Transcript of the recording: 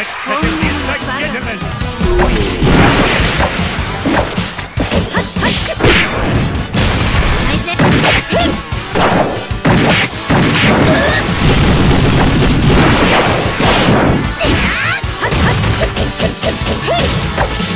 Next second is like gentlemen. Hey!